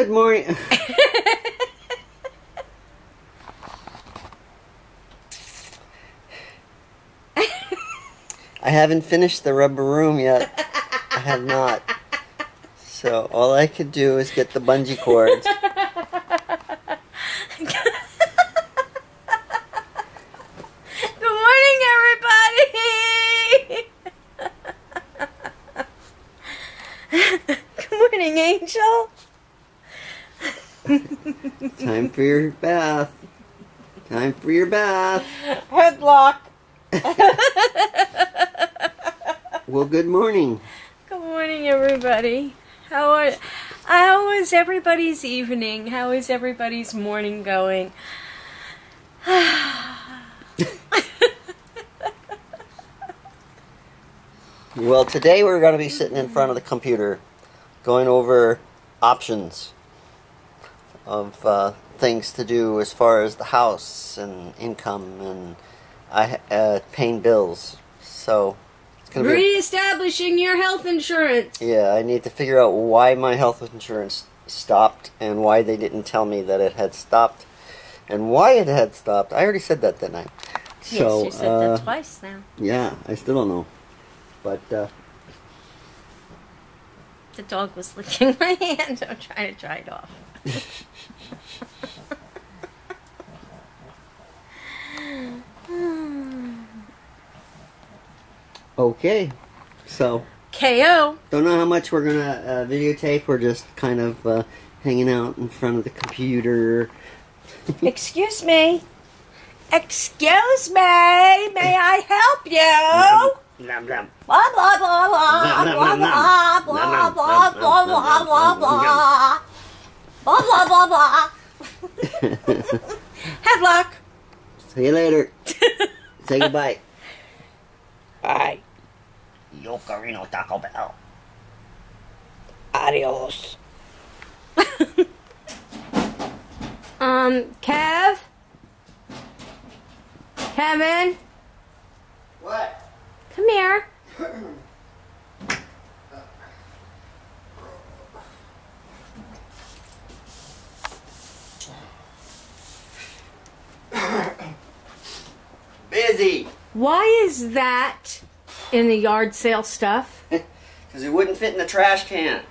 Good morning. I haven't finished the rubber room yet. I have not. So all I could do is get the bungee cords. Good morning, everybody. Good morning, Angel. Time for your bath. Time for your bath. Headlock. Well, good morning. Good morning, everybody. How are? How is everybody's evening? How is everybody's morning going? Well, today we're going to be sitting in front of the computer going over options of uh, things to do as far as the house and income and I uh, paying bills. So it's going to be. Reestablishing your health insurance. Yeah, I need to figure out why my health insurance stopped and why they didn't tell me that it had stopped and why it had stopped. I already said that, didn't I? So, you said uh, that twice now. Yeah, I still don't know. But uh, The dog was licking my hand. I'm trying to dry it off. okay, so KO. don't know how much we're gonna uh, videotape. We're just kind of uh, hanging out in front of the computer. Excuse me. Excuse me. May I help you? Nom, nom. Blah blah blah blah Nom, nom, blah blah blah blah blah blah blah blah blah blah blah blah. Headlock. See you later. Say goodbye. Bye. Yokarino Taco Bell. Adios. um, Kev? Kevin? What? Come here. Busy. That in the yard sale stuff? Because it wouldn't fit in the trash can.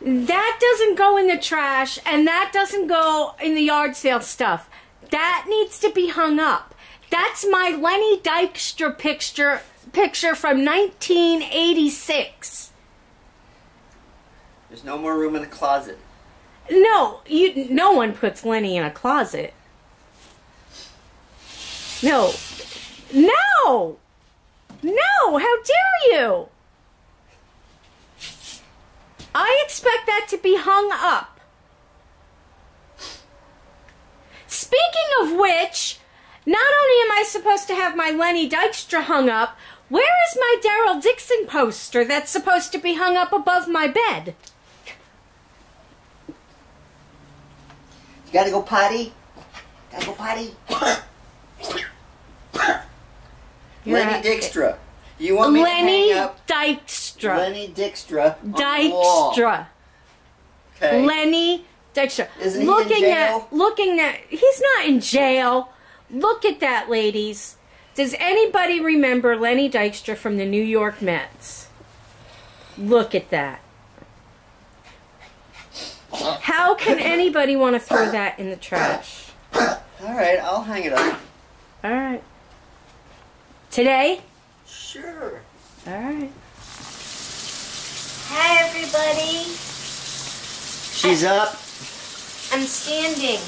That doesn't go in the trash, and that doesn't go in the yard sale stuff. That needs to be hung up. That's my Lenny Dykstra picture picture from 1986. There's no more room in the closet. No, you. No one puts Lenny in a closet. No, no, no! How dare you? I expect that to be hung up. Speaking of which, not only am I supposed to have my Lenny Dykstra hung up, where is my Daryl Dixon poster that's supposed to be hung up above my bed? You gotta go potty? Gotta go potty? You're Lenny Dykstra. You want me Lenny to hang up Dykstra. Lenny Dykstra on the wall? Dykstra. Okay. Lenny Dykstra. Isn't he in looking jail? at looking at he's not in jail. Look at that, ladies. Does anybody remember Lenny Dykstra from the New York Mets? Look at that. How can anybody want to throw that in the trash? All right, I'll hang it up. All right. Today? Sure. All right. Hi, everybody. She's up. I'm standing.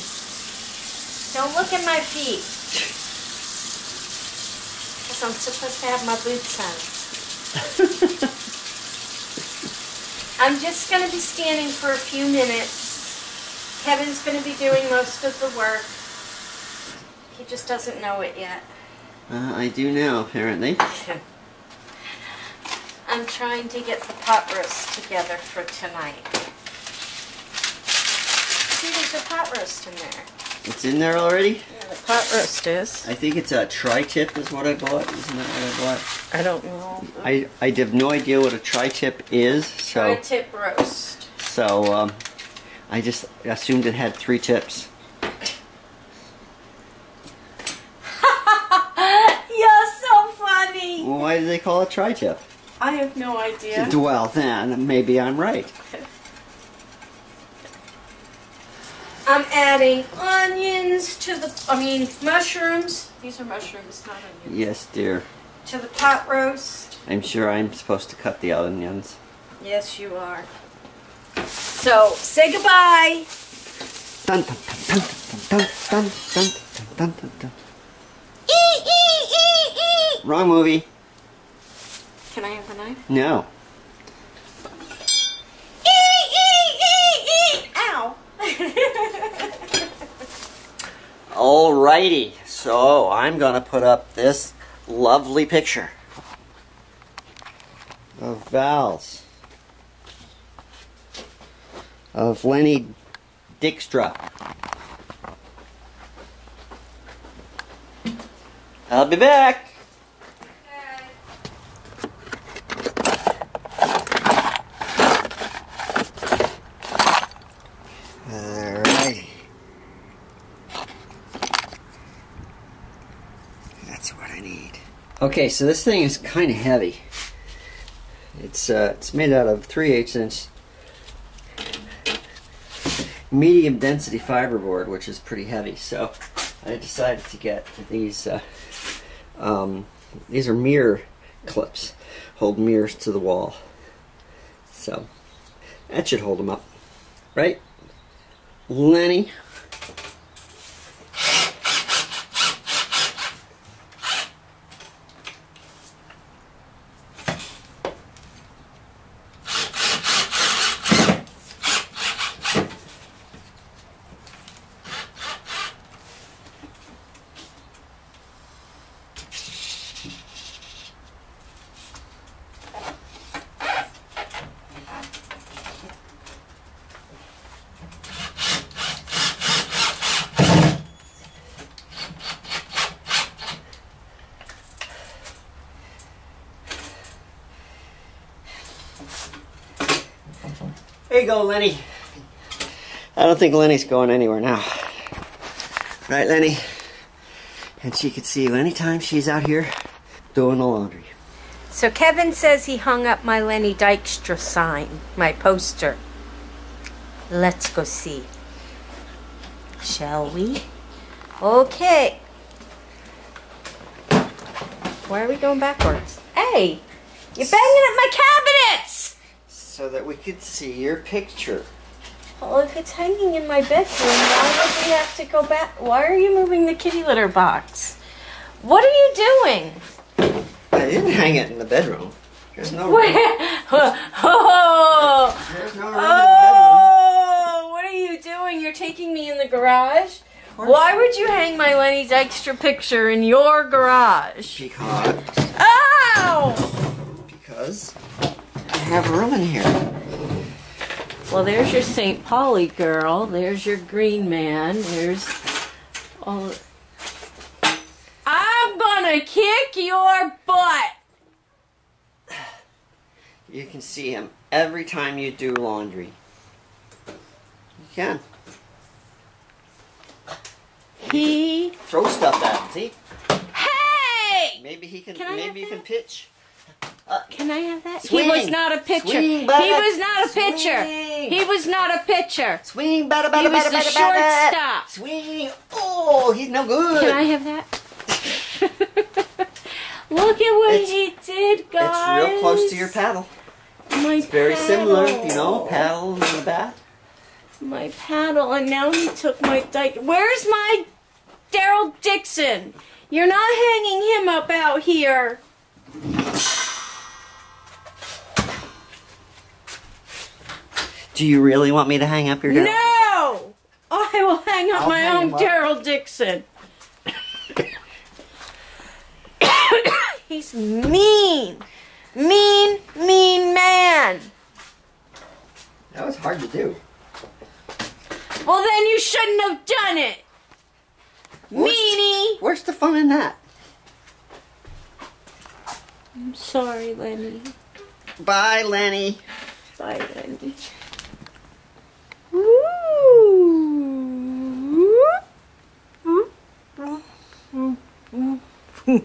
Don't look at my feet. Because I'm supposed to have my boots on. I'm just going to be standing for a few minutes. Kevin's going to be doing most of the work. He just doesn't know it yet. Uh, I do now, apparently. I'm trying to get the pot roast together for tonight. See, there's a pot roast in there. It's in there already? Yeah, the pot roast is. I think it's a tri-tip is what I bought. Isn't that what I bought? I don't know. I, I have no idea what a tri-tip is, so Tri-tip roast. so um, I just assumed it had three tips. You're so funny. Well, why do they call it tri-tip? I have no idea. Well, then maybe I'm right. I'm adding onions to the, I mean, mushrooms. These are mushrooms, not onions. Yes, dear. To the pot roast. I'm sure I'm supposed to cut the onions. Yes, you are. So, say goodbye. Dun, dun, dun, dun, dun, dun, dun, dun, dun, dun. Wrong movie. Can I have the knife? No. Ow. Alrighty, so I'm gonna put up this lovely picture of Val's, of Lenny Dykstra. I'll be back. Alrighty. That's what I need. Okay, so this thing is kind of heavy. It's uh, it's made out of 3 8 inch medium density fiberboard, which is pretty heavy. So I decided to get these. Uh, um, these are mirror clips, hold mirrors to the wall. So that should hold them up, right? Lenny. There you go, Lenny. I don't think Lenny's going anywhere now. Right, Lenny? And she could see you anytime she's out here doing the laundry. So Kevin says he hung up my Lenny Dykstra sign, my poster. Let's go see. Shall we? Okay. Why are we going backwards? Hey, you're banging at my cabinets! So that we could see your picture. Well, if it's hanging in my bedroom, why would we have to go back? Why are you moving the kitty litter box? What are you doing? I didn't hang it in the bedroom. There's no room. Oh, There's no room in the oh, what are you doing? You're taking me in the garage? Why would you hang my Lenny Dykstra picture in your garage? Because, Ow! because have room in here. Well, there's your St. Pauli girl. There's your green man. There's all. I'm gonna kick your butt. You can see him every time you do laundry. You can. He. Throw stuff at him, see? Hey! Maybe he can, Can maybe you can that? Pitch. Can I have that? Swing. He was not a pitcher. Swing, he butt. was not a pitcher. Swing. He was not a pitcher. Swing, bada, bada, He was bada, the bada, bada. shortstop. Swing. Oh, he's no good. Can I have that? Look at what It's- he did, guys. It's real close to your paddle. My It's very similar, you paddle. know, paddle in the bath. My paddle, and now he took my dyke. Where's my Daryl Dixon? You're not hanging him up out here. Do you really want me to hang up your Daryl? No! I will hang up I'll my hang own. Daryl Dixon. He's mean. Mean, mean man. That was hard to do. Well, then you shouldn't have done it. Where's- Meanie. Where's the fun in that? I'm sorry, Lenny. Bye, Lenny. Bye, Lenny.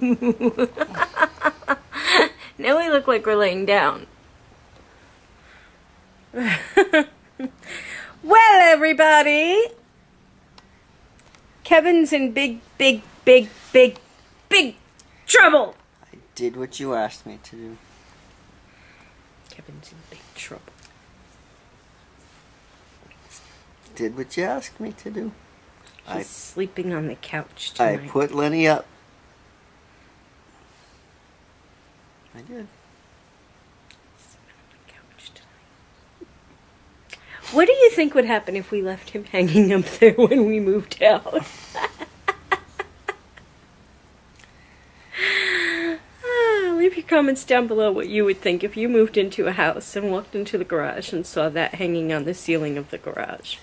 now we look like we're laying down. well, everybody, Kevin's in big, big, big, big, big trouble. I did what you asked me to do. Kevin's in big trouble. Did what you asked me to do. He's I sleeping on the couch tonight. I put Lenny up. I did. What do you think would happen if we left him hanging up there when we moved out? Ah, Leave your comments down below what you would think if you moved into a house and walked into the garage and saw that hanging on the ceiling of the garage.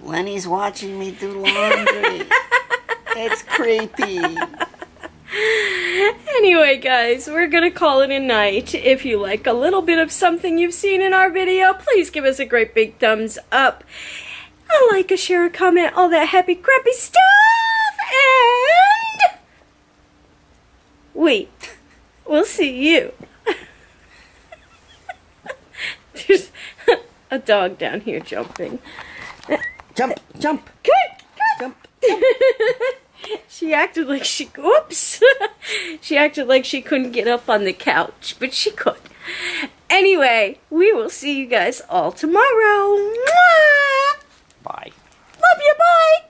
Lenny's watching me do laundry. it's creepy. Anyway, guys, we're gonna call it a night. If you like a little bit of something you've seen in our video, please give us a great big thumbs up. A like, a share, a comment, all that happy, crappy stuff. And Wait, we will see you. There's a dog down here jumping. Jump, jump, Good, jump. she acted like she, whoops, she acted like she couldn't get up on the couch, but she could. Anyway, we will see you guys all tomorrow. Mwah! Bye. Love you, bye.